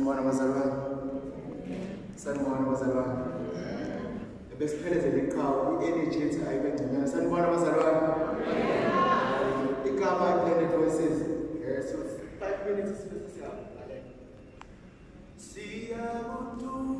bazalwane sanibona bazalwane besiphelezele iqhawe i-energy yethu ayibe ngconywana sanibona bazalwane igama i-blended voices. Yes so five minutes sibese siyalalela siyakudumisa